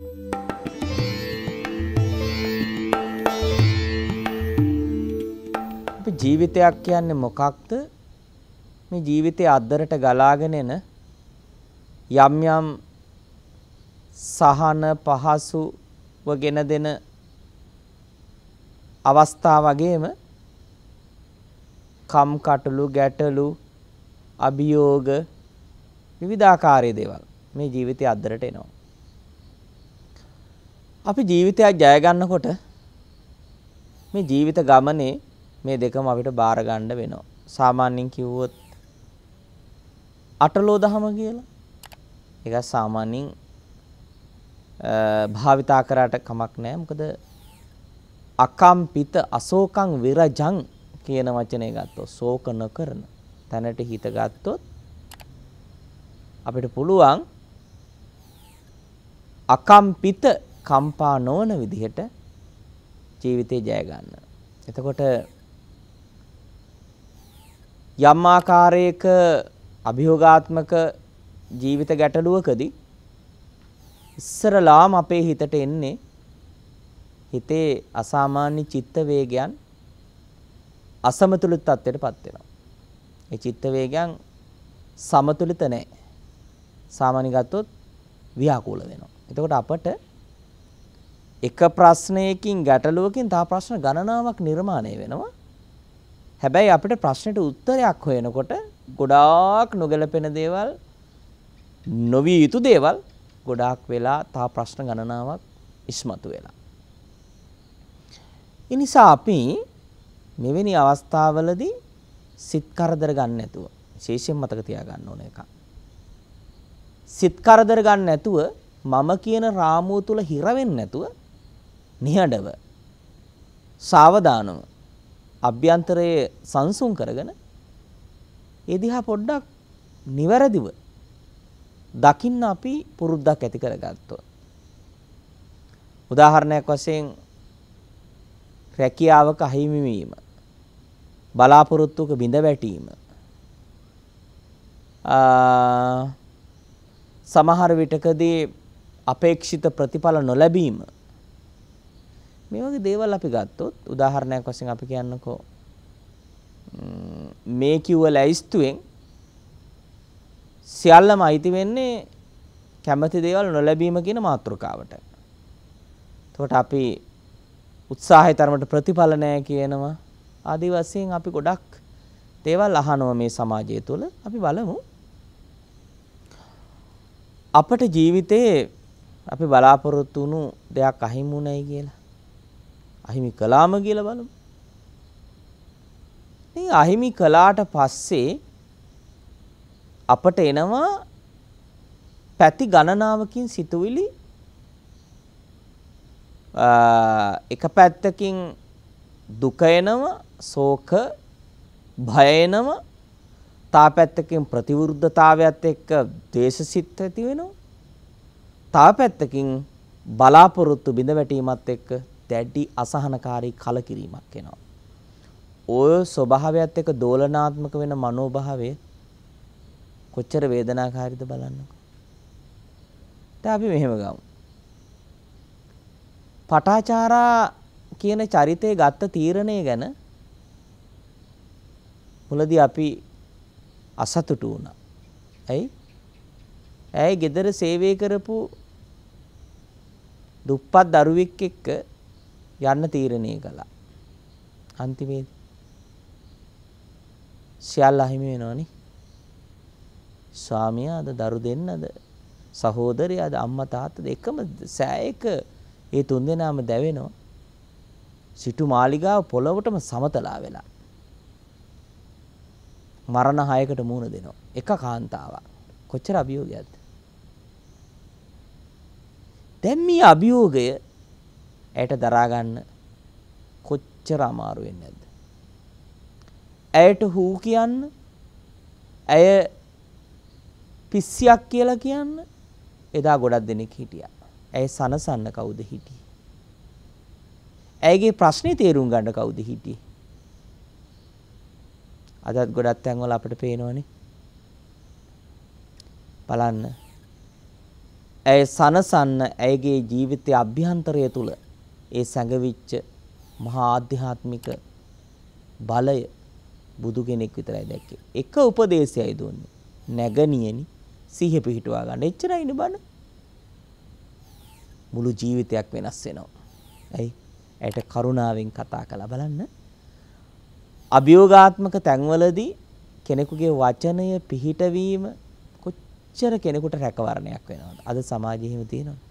අපි ජීවිතයක් කියන්නේ මොකක්ද? මේ ජීවිතයේ අද්දරට ගලාගෙන එන යම් යම් සහන පහසුව ගෙන දෙන අවස්ථා වගේම කම් කටළු ගැටලු අභියෝග විවිධාකාරයේ දේවල් මේ ජීවිතය අද්දරට එනවා. අපි ජීවිතයක් ජය ගන්නකොට මේ ජීවිත ගමනේ මේ දෙකම අපිට බාර ගන්න වෙනවා. සාමාන්‍යයෙන් කිව්වොත් අටලෝ දහම කියලා. ඒක සාමාන්‍යයෙන් භාවිතා කරාට කමක් නැහැ. මොකද අකම්පිත අශෝකං විරජං කියන වචනේ ගත්තොත් ශෝක නොකරන තැනට හිත ගත්තොත් අපිට පුළුවන් අකම්පිත කම්පා නොවන විදිහට ජීවිතේ ජය ගන්න. එතකොට යම් ආකාරයක අභියෝගාත්මක ජීවිත ගැටලුවකදී ඉස්සරලාම අපේ හිතට එන්නේ හිතේ අසාමාන්‍ය චිත්ත වේගයන් අසමතුලිත තත්ත්වයටපත් වෙනවා. ඒ චිත්ත වේගයන් සමතුලිත නැහැ. සාමාන්‍ය ගත්තොත් ව්‍යාකූල වෙනවා. එතකොට අපට එක ප්‍රශ්නයකින් ගැටලුවකින් තව ප්‍රශ්න ගණනාවක් නිර්මාණය වෙනවා. හැබැයි අපිට ප්‍රශ්නෙට උත්තරයක් හොයනකොට ගොඩාක් නොගැලපෙන දේවල් නොවිය යුතු දේවල් ගොඩාක් වෙලා තව ප්‍රශ්න ගණනාවක් ඉස්මතු වෙලා. ඒ නිසා අපි මෙවැනි අවස්ථාවලදී සිත් කරදර ගන්න නැතුව විශේෂයෙන් මතක තියාගන්න ඕන එකක්. සිත් කරදර ගන්න නැතුව මම කියන රාමුව තුල හිර වෙන්නේ නැතුව නිහඬව සාවධානව අභ්‍යන්තරයේ සංසුන් කරගෙන ඒ දිහා පොඩ්ඩක් නිවැරදිව දකින්න අපි පුරුද්දක් ඇති කරගත්තොත්. උදාහරණයක් වශයෙන් රැකියාවක අහිමි වීම බලාපොරොත්තුක බිඳ වැටීම සමහර විටකදී අපේක්ෂිත ප්‍රතිඵල නොලැබීම මේ වගේ දේවල් අපි ගත්තොත් උදාහරණයක් වශයෙන් අපි කියන්නකෝ මේ කිව්ව ලැයිස්තුවෙන් සියල්ලම අයිති වෙන්නේ කැමති දේවල් නොලැබීම කියන මාතෘකාවට. එතකොට අපි උත්සාහය තරමට ප්‍රතිඵල නැහැ කියනවා. ආදි වශයෙන් අපි ගොඩක් දේවල් අහනවා මේ සමාජය තුළ. අපි බලමු. අපට ජීවිතේ අපි බලාපොරොත්තු වුණු දෙයක් අහිමුණයි කියලා. අහිමි කළාම කියලා බලමු. මේ අහිමි කළාට පස්සේ අපට එනවා පැති ගණනාවකින් සිතුවිලි එක පැත්තකින් දුක එනවා ශෝක භය එනවා තා පැත්තකින් ප්‍රතිවෘද්ධතාවයත් එක්ක ද්වේෂසිත ඇති වෙනවා තා පැත්තකින් බලාපොරොත්තු බිඳ වැටීමත් එක්ක දැඩි අසහනකාරී කලකිරීමක් එනවා. ඔය ස්වභාවයත් එක්ක දෝලනාත්මක වෙන මනෝභාවය කොච්චර වේදනාකාරීද බලන්නකෝ. දැන් අපි මෙහෙම ගමු. පටාචාරා කියන චරිතය ගත්ත තීරණය ගැන මුලදී අපි අසතුටු වුණා. ඇයි? ඇයි gedara සේවය කරපු දුප්පත් දරුවෙක් එක්ක යන්න තීරණය කළා. අන්තිමේ සියල්ල අහිමි වෙනවනේ. ස්වාමියාද දරු දෙන්නද සහෝදරයාද අම්මා තාත්තද එකම සෑයක ඒ තුන්දෙනාම දැවෙනවා. සිටු මාලිගාව පොළොවටම සමතලා වෙලා. මරණ හයකට මූණ දෙනවා. එක කාන්තාවක්. කොච්චර අභියෝගයක්ද? දැන් මේ අභියෝගය ඇයට දරා ගන්න කොච්චර අමාරු වෙන්නේ නැද්ද? ඇයට හූ කියන්න ඇය පිස්සියක් කියලා කියන්න එදා ගොඩක් දෙනෙක් හිටියා. ඇය සනසන්න කවුද හිටියේ? ඇයගේ ප්‍රශ්නේ තේරුම් ගන්න කවුද හිටියේ? අදත් ගොඩක් තැන්වල අපිට පේනවනේ. බලන්න. ඇය සනසන්න ඇයගේ ජීවිතයේ අභ්‍යන්තරය තුල ඒ සැඟවිච්ච මහා ආධ්‍යාත්මික බලය බුදු කෙනෙක් විතරයි දැක්කේ. එක උපදේශයයි දුන්නේ. නැගණියනි සිහිය පිහිටුවා ගන්න. එච්චරයිනේ බණ. මුළු ජීවිතයක් වෙනස් වෙනවා. ඇයි? ඇයට කරුණාවෙන් කතා කළා බලන්න. අභියෝගාත්මක තැන්වලදී කෙනෙකුගේ වචනය පිහිටවීම කොච්චර කෙනෙකුට රැකවරණයක් වෙනවද? අද සමාජයේ එහෙම තියෙනවද?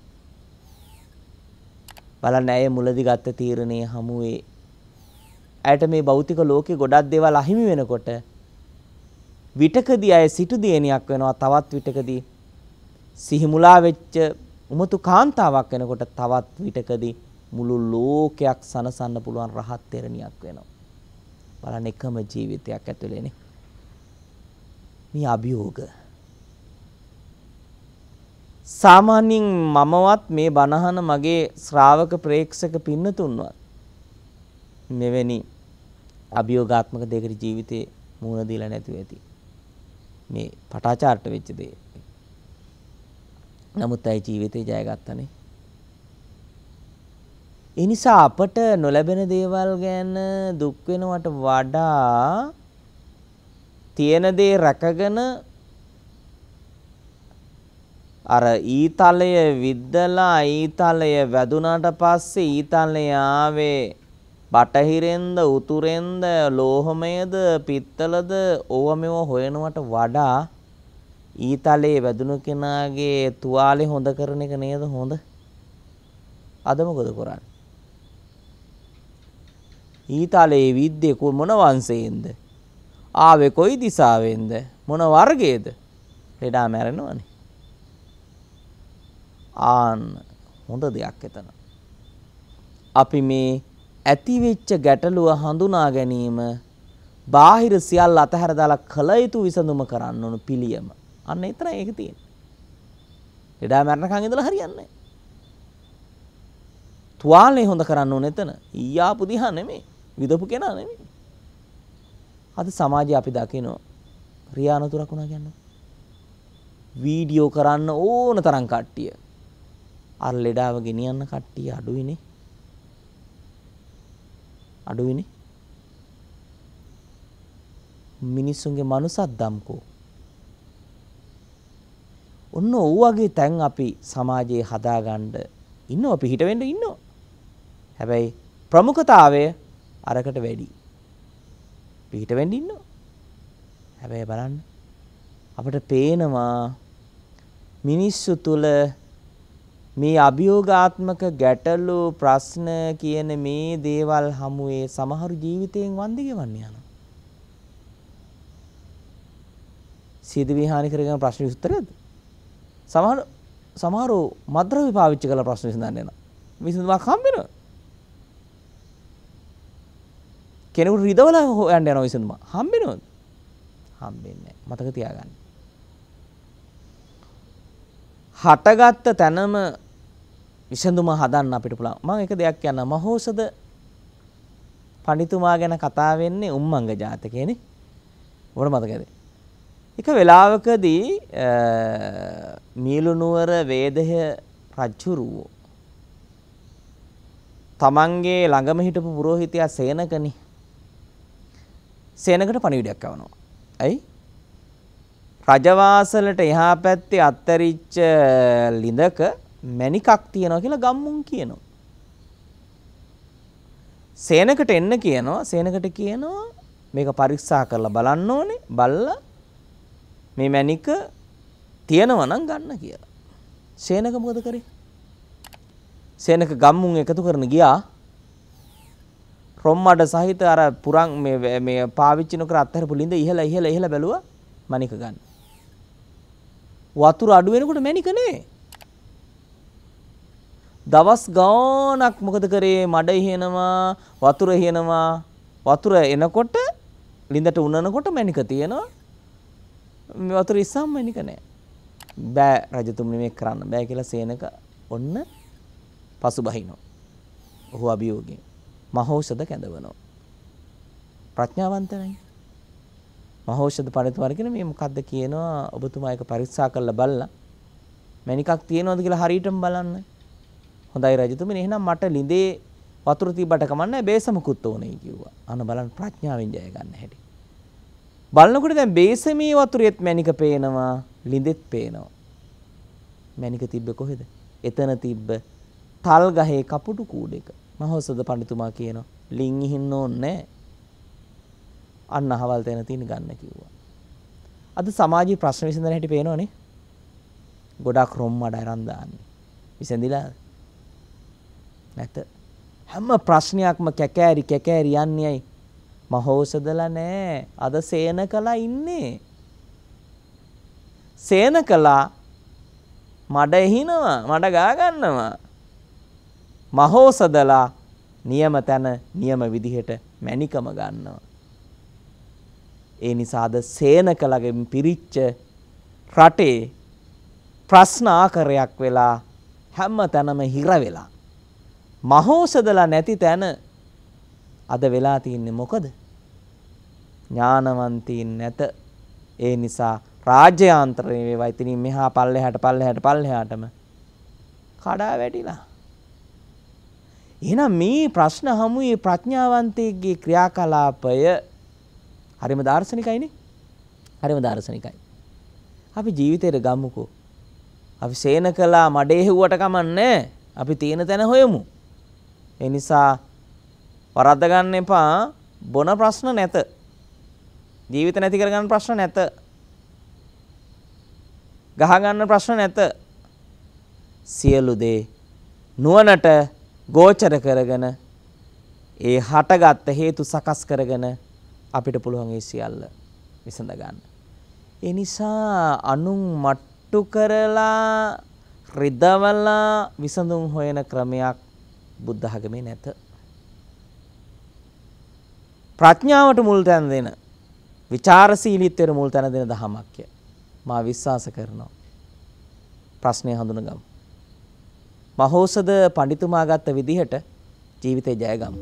බලන්න ඇය මුලදී ගත්ත තීරණයේ හමුවේ ඇයට මේ භෞතික ලෝකේ ගොඩක් දේවල් අහිමි වෙනකොට විටකදී අය සිටු දියණියක් වෙනවා තවත් විටකදී සිහිමුලා වෙච්ච උමතු කාන්තාවක් වෙනකොට තවත් විටකදී මුළු ලෝකයක් සනසන්න පුළුවන් රහත් තෙරණියක් වෙනවා. බලන්න එකම ජීවිතයක් ඇතුළේනේ. මේ අභියෝග. සාමාන්‍යයෙන් මමවත් මේ බණහන මගේ ශ්‍රාවක ප්‍රේක්ෂක පින්නතුන්වත් මෙවැනි අභියෝගාත්මක දෙයකට ජීවිතේ මුහුණ දීලා නැතුව ඇති. මේ පටාචාර්ට වෙච්ච දේ. නමුත් ඇයි ජීවිතේ ජයගත්තනේ? ඒ නිසා අපට නොලැබෙන දේවල් ගැන දුක් වෙනවට වඩා තියෙන දේ රැකගෙන අර ඊතලය විද්දලා ඊතලය වැදුනට පස්සේ ඊතලය ආවේ බටහිරෙන්ද උතුරෙන්ද ලෝහමයද පිත්තලද ඕව මෙව හොයනවට වඩා ඊතලේ වැදුණු කෙනාගේ තුවාලේ හොඳ කරන එක නේද හොඳ? අද මොකද කරන්නේ? ඊතලේ විද්දේ මොන වංශයෙන්ද? ආවේ කොයි දිසාවෙන්ද මොන වර්ගයේද? ලෙඩා මැරෙනවනේ. ආන්න හොඳ දෙයක් එතන අපි මේ ඇතිවෙච්ච ගැටලුව හඳුනා ගැනීම බාහිර සියල්ල අතහැර දාලා කල යුතු විසඳුම කරන්න ඕන පිළියම. අන්න එතරම් ඒක තියෙන්නේ. ලෙඩා මරණකන් ඉඳලා හරියන්නේ නැහැ. තුවාලේ හොඳ කරන්න ඕන එතන. ඊයාපු දිහා නෙමෙයි. විදපු කෙනා නෙමෙයි. අද සමාජයේ අපි දකිනවා රියානතුරක් වුණා කියන්නේ. වීඩියෝ කරන්න ඕන තරම් කට්ටිය. අර ලෙඩාව ගෙනියන්න කට්ටිය අඩුයිනේ. අඩුවිනේ. මිනිස්සුන්ගේ මනුසත් දම්කෝ. ඔන්න ඔව්වගේ තැන් අපි සමාජයේ හදාගන්න ඉන්නව පිහිට වෙන්න ඉන්නවා. හැබැයි ප්‍රමුඛතාවය අරකට වැඩි. පිහිට වෙන්න ඉන්නවා. හැබැයි බලන්න අපිට පේනවා මිනිස්සු තුල මේ අභියෝගාත්මක ගැටලු ප්‍රශ්න කියන මේ දේවල් හමුවේ සමහරු ජීවිතයෙන් වන්දි ගෙවන්න යනවා. සීදවි හානි කරගෙන ප්‍රශ්න විස්තරයද? සමහර සමහරු මද්ද්‍රව්‍ය පාවිච්චි කරලා ප්‍රශ්න විසඳන්න යනවා. විසඳුමක් හම්බ වෙනවා. කෙනෙකුට රිදවලා හොයන්න යනවා විසඳුම. හම්බෙනවද? හම්බෙන්නේ නැහැ. මතක තියාගන්න. හටගත්ත තැනම විසඳුම හදන්න අපිට පුළුවන්. මම එක දෙයක් කියන්න මහෝසද පඬිතුමා ගැන කතා වෙන්නේ උම්මංග ජාතකයේනේ. ඔබට මතකද? එක වෙලාවකදී මීලු නුවර වේදය රජුරුව තමන්ගේ ළඟම හිටපු පුරෝහිතයා සේනකනේ. සේනකට පණිවිඩයක් යවනවා. ඇයි? රජවාසලට එහා පැත්තේ අත්තරිච්ච ලිඳක මැණිකක් තියනවා කියලා ගම්මුන් කියනවා. සේනකට එන්න කියනවා සේනකට කියනවා මේක පරීක්ෂා කරලා බලන්න ඕනේ බලලා මේ මැණික තියෙනවා නම් ගන්න කියලා. සේනක මොකද කරේ? සේනක ගම්මුන් එකතු කරන ගියා රොම්මඩ සහිත අර පුරන් මේ මේ පාවිච්චි නොකර අත්හැරපු ලිඳ ඉහළ ඉහළ ඉහළ බැලුවා මණික ගන්න. වතුර අඩු වෙනකොට මැණික නේ. දවස් ගානක් මොකද කරේ? මඩ ඉහෙනවා වතුර ඉහෙනවා. වතුර එනකොට ලිඳට උනනකොට මැනික තියෙනවා. මේ වතුර ඉස්සම් මැනික නෑ. බෑ රජතුමනි මේ කරන්න බෑ කියලා සේනක ඔන්න පසුබහිනවා ඔහු අභියෝගයෙන්. මහෞෂධ කැඳවනවා. ප්‍රඥාවන්තයි මහෞෂධ පරිතුමාරගෙන මේ මොකද්ද කියනවා? ඔබතුමා ඒක පරීක්ෂා කරලා බලලා. මණිකක් තියෙනවද කියලා හරියටම බලන්න. හොඳයි රජතුමනි එහෙනම් මට ලිඳේ වතුර තිබ්බට කමන්නේ බේසමකුත් ඕනේ කිව්වා. අන්න බලන්න ප්‍රඥාවෙන් ජය ගන්න හැටි. බලනකොට දැන් බේසමේ වතුරෙත් මණික පේනවා, ලිඳෙත් පේනවා. මණික තිබ්බ කොහෙද? එතන තිබ්බ තල් ගහේ කපුටු කූඩේක. මහෞසද පඬිතුමා කියනවා ලින් ඉහින්න ඕනේ අන්න අහවල් තැන තියෙන ගන්න කිව්වා. අද සමාජයේ ප්‍රශ්න විසඳන හැටි පේනවනේ. ගොඩක් රොම් මඩ අරන් දාන්නේ. විසඳිලාද? නැත. හැම ප්‍රශ්නයක්ම කැකෑරි කැකෑරි යන්නේයි. මහෝසදලා නෑ. අද සේනකලා ඉන්නේ. සේනකලා මඩ එහිනවා මඩ ගා ගන්නවා. මහෝසදලා නියම තැන නියම විදිහට මැනිකම ගන්නවා. ඒ නිසාද සේනකලගෙන් පිරිච්ච රටේ ප්‍රශ්න ආකරයක් වෙලා හැම තැනම හිර වෙලා. මහෝසදලා නැති තැන අද වෙලා තියන්නේ මොකද? ඥානවන්තීන් නැත. ඒ නිසා රාජ්‍යාන්තරේ වේවා ඉතින් මෙහා පල්ලෙහාට පල්ලෙහාට පල්ලෙහාටම කඩා වැටිලා. එහෙනම් මේ ප්‍රශ්න හමුවේ ප්‍රඥාවන්තයෙක්ගේ ක්‍රියාකලාපය හරිම දාර්ශනිකයිනේ. හරිම දාර්ශනිකයි. අපි ජීවිතේට ගමුකෝ. අපි සේන කළා මඩේ හෙව්වට කමන්නේ. අපි තියෙන තැන හොයමු. ඒ නිසා වරද්ද ගන්න එපා. බොන ප්‍රශ්න නැත. ජීවිත නැති කරගන්න ප්‍රශ්න නැත. ගහ ගන්න ප්‍රශ්න නැත. සියලු දේ නුවණට ගෝචර කරගෙන ඒ හටගත්ත හේතු සකස් කරගෙන අපිට පුළුවන් ඒ සියල්ල විසඳ ගන්න. ඒ නිසා අනුන් මට්ටු කරලා රිදවලා විසඳුම් හොයන ක්‍රමයක් බුද්ධ ධර්මයේ නැත. ප්‍රඥාවට මුල් තැන දෙන විචාරශීලීත්වයට මුල් තැන දෙන දහමක්ය. මා විශ්වාස කරනවා. ප්‍රශ්නය හඳුනගමු. මහෝසද පඬිතුමා ගත්ත විදිහට ජීවිතේ ජය ගමු.